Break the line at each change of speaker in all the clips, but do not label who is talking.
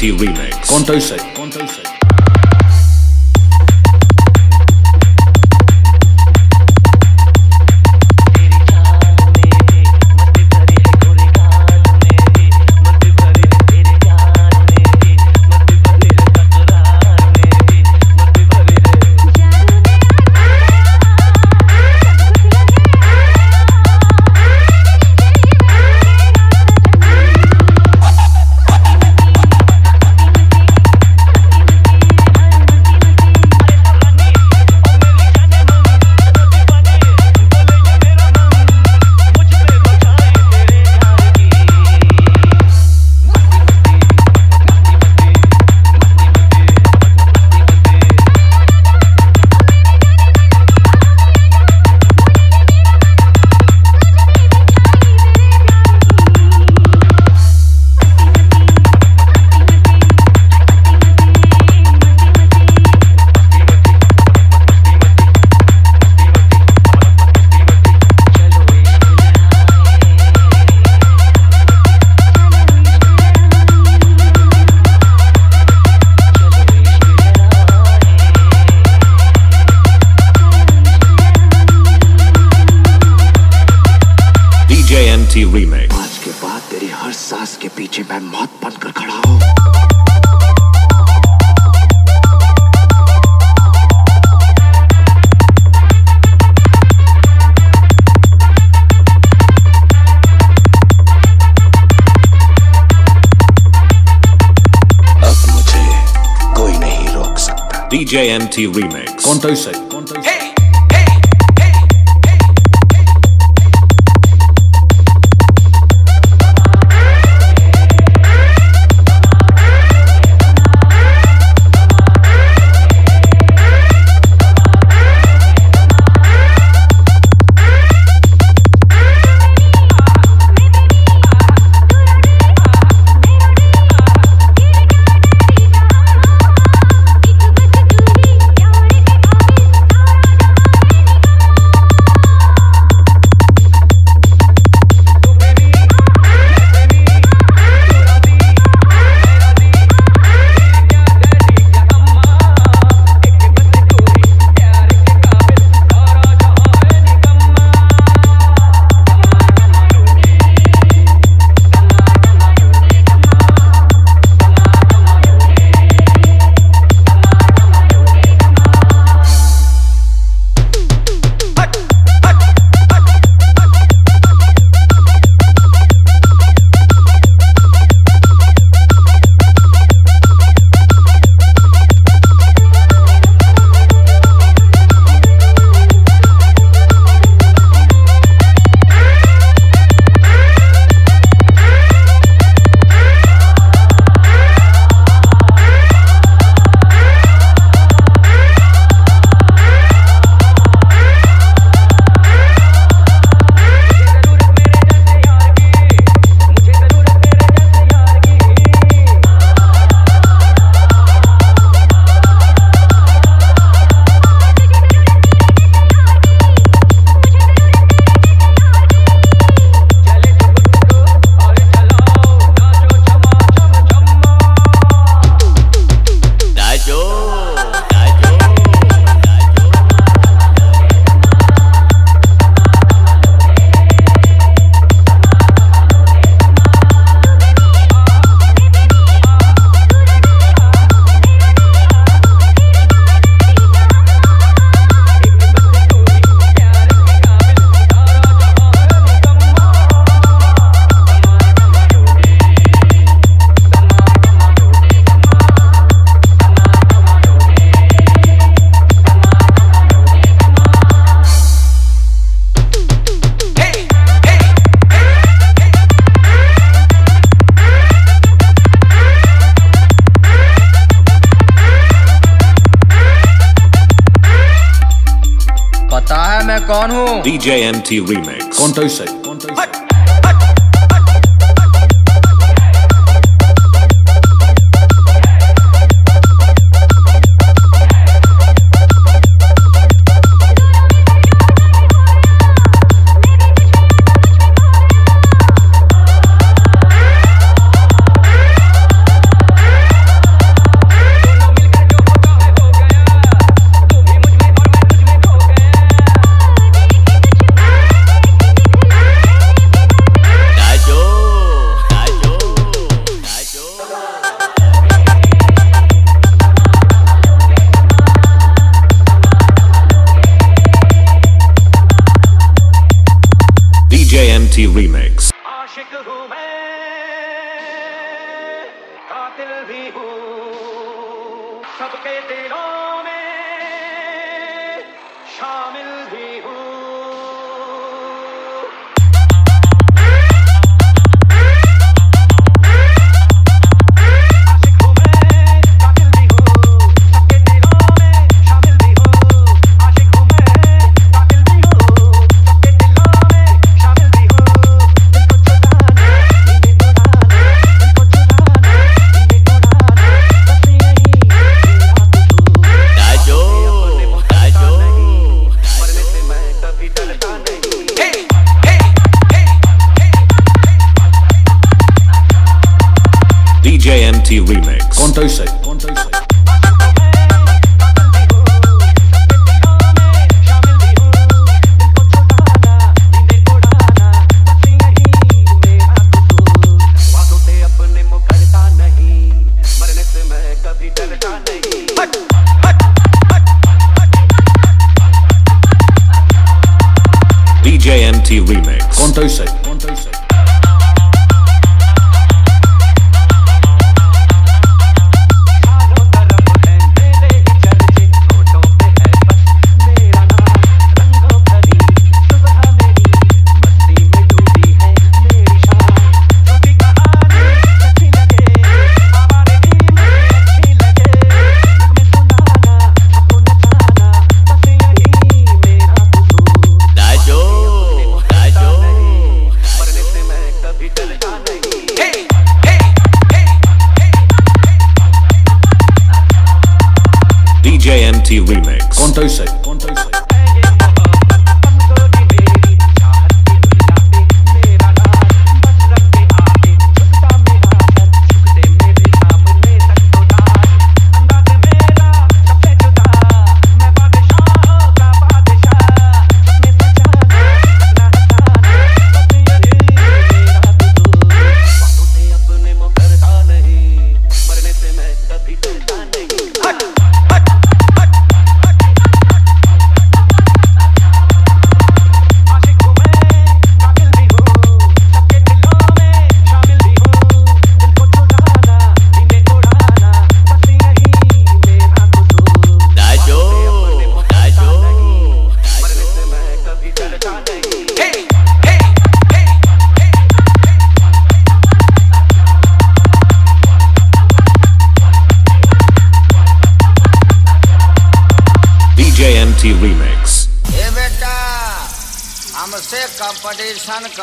Remix.
Con Toyside.
DJMT Remix. DJMT remix. Con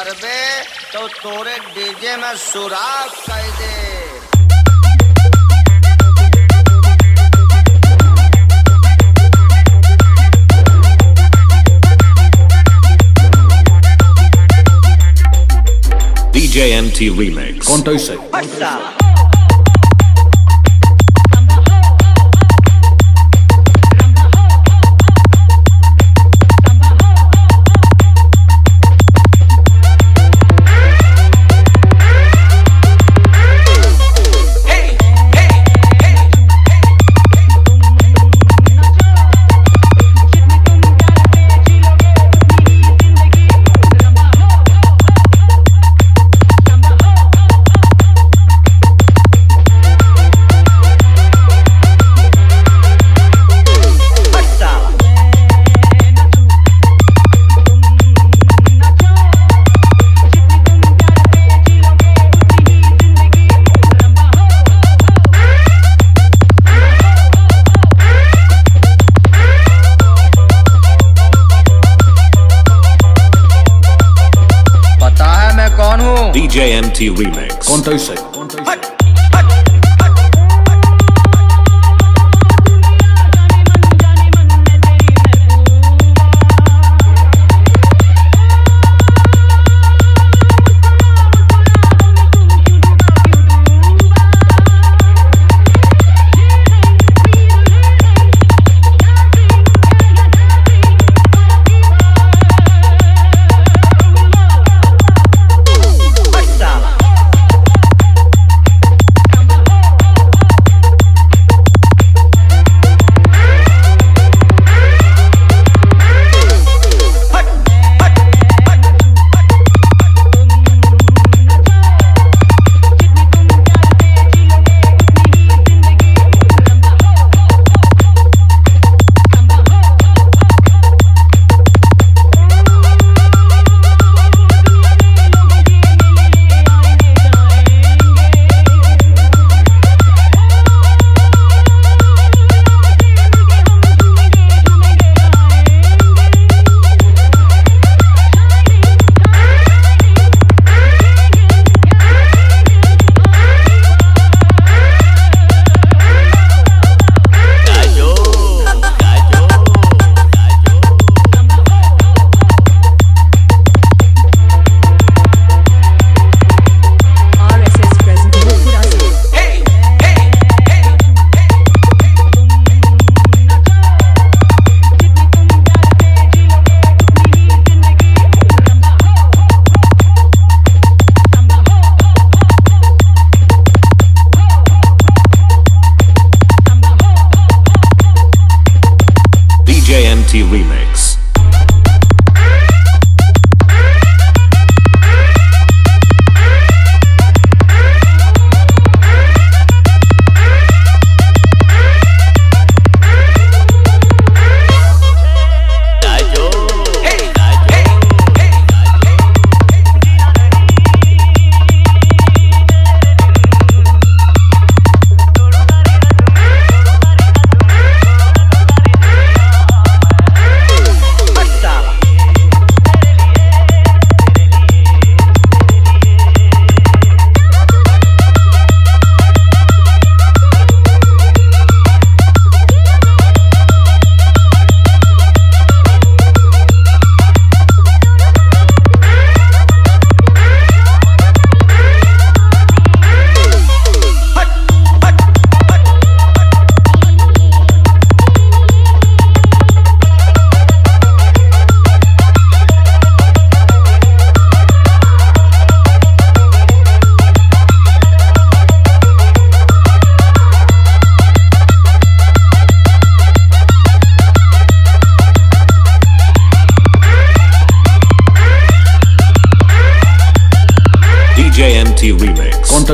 करबे तो तोरे डीजे में सुराख कर दे
DJ MT Remix.
Conto 6.
DJ MT Remix.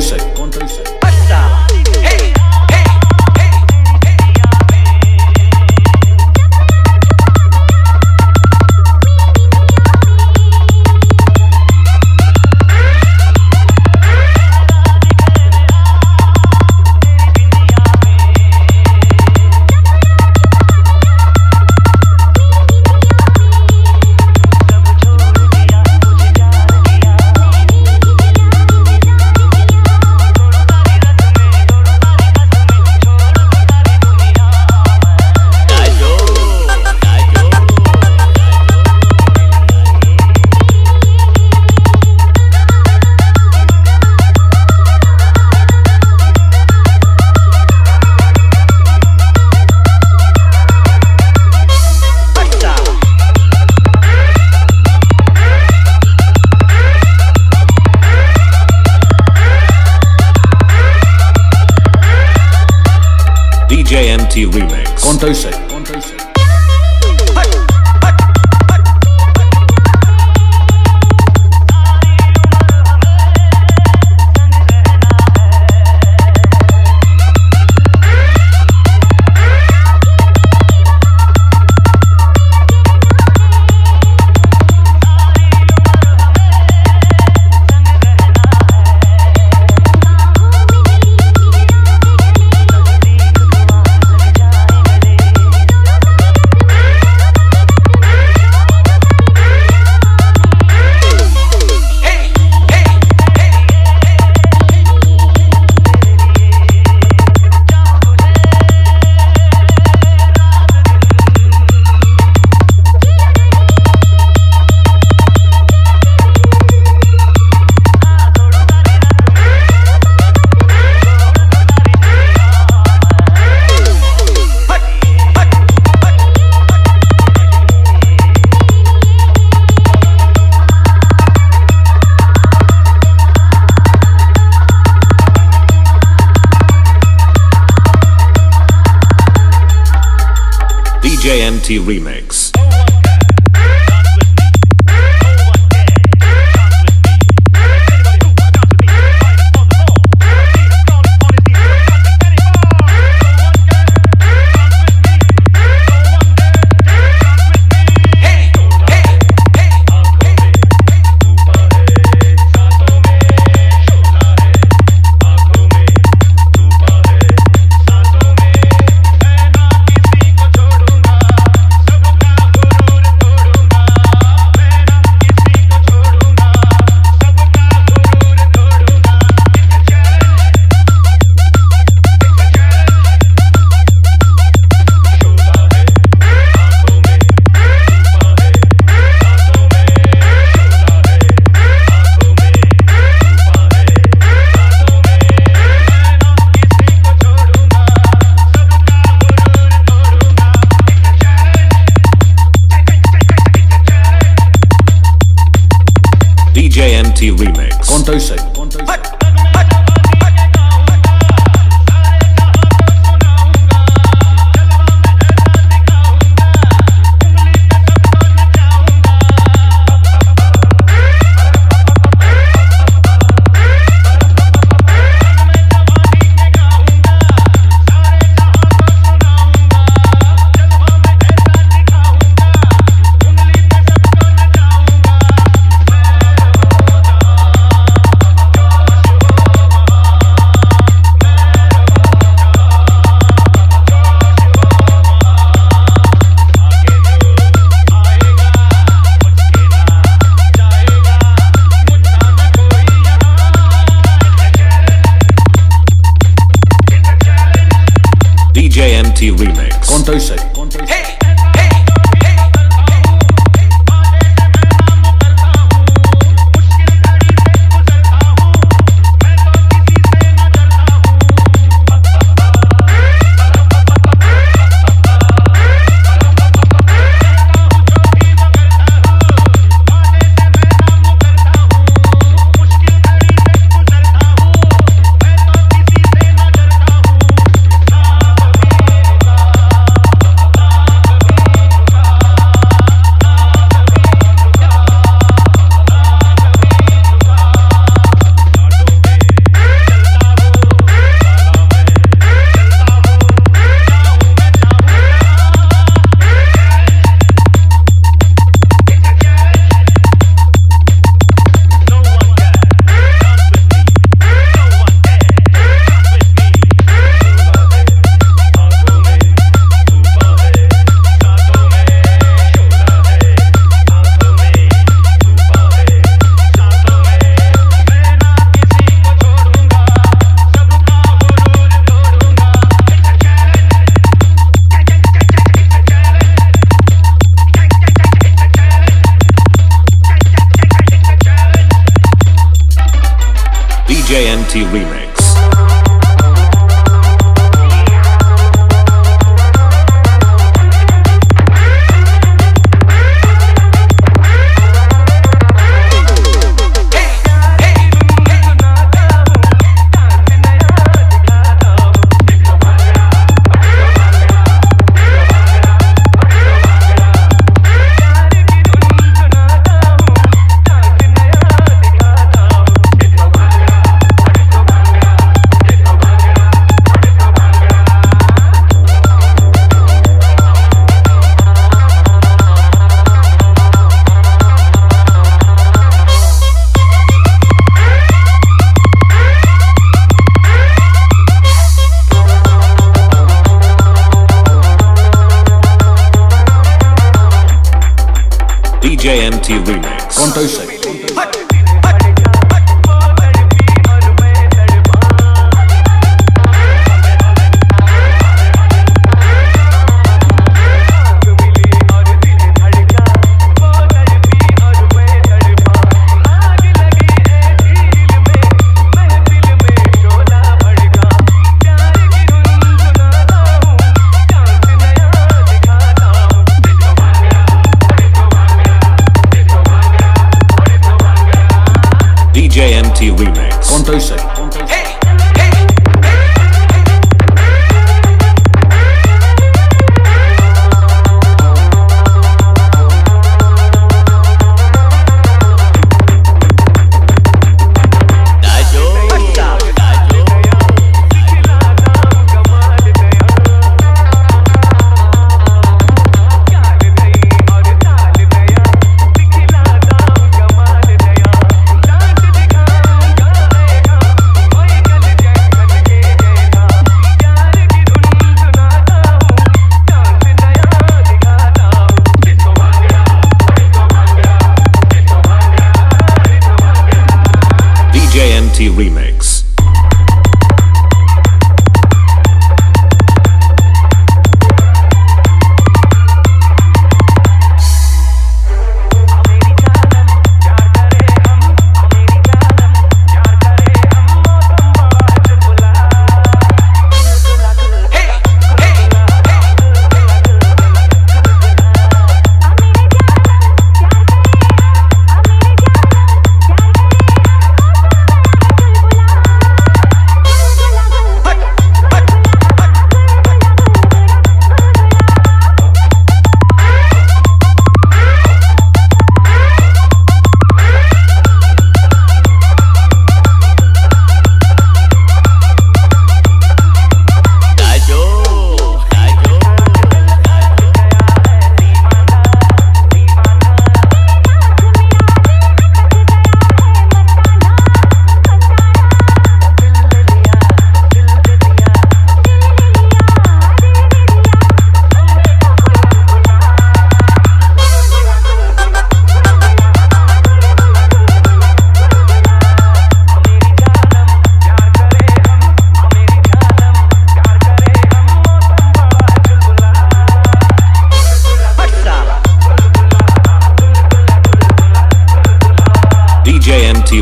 Remix.
Quanto
Remix.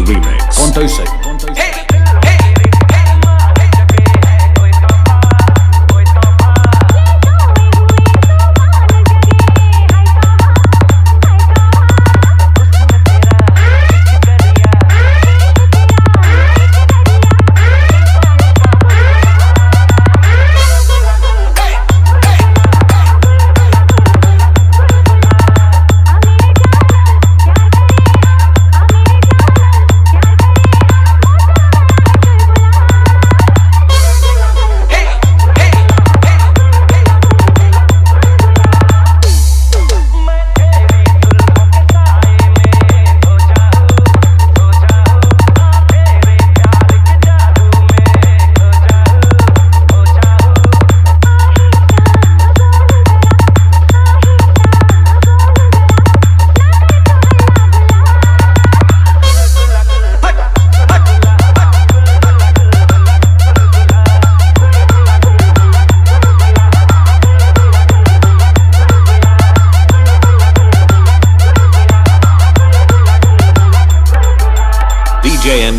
Remix.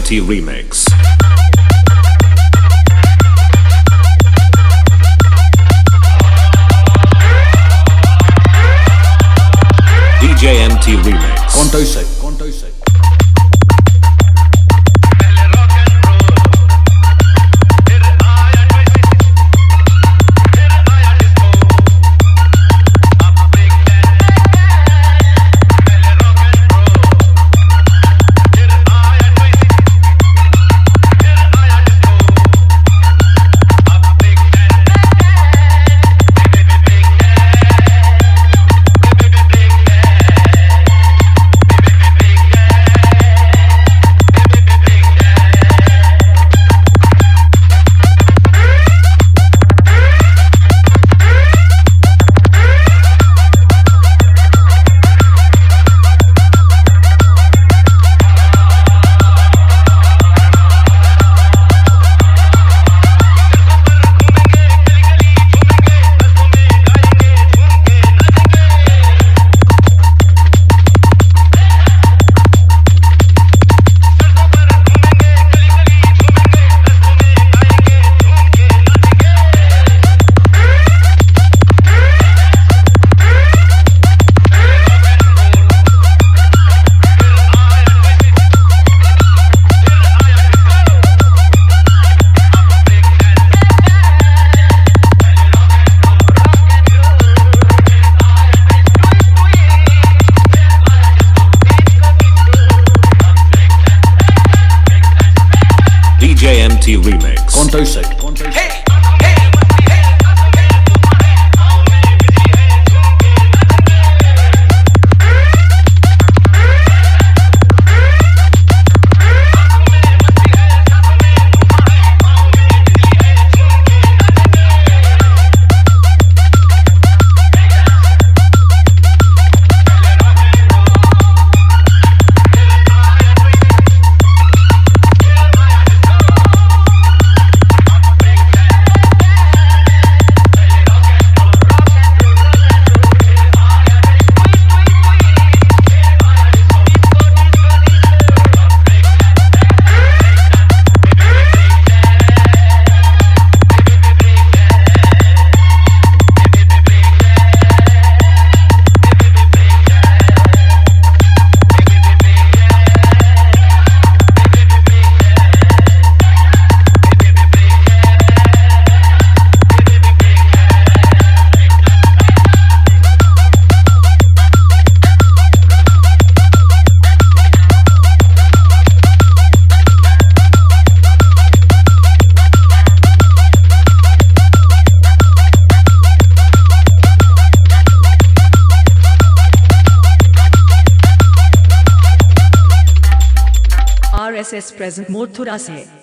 Reality Remix. DJMT Remix.
Present mode थोड़ा से है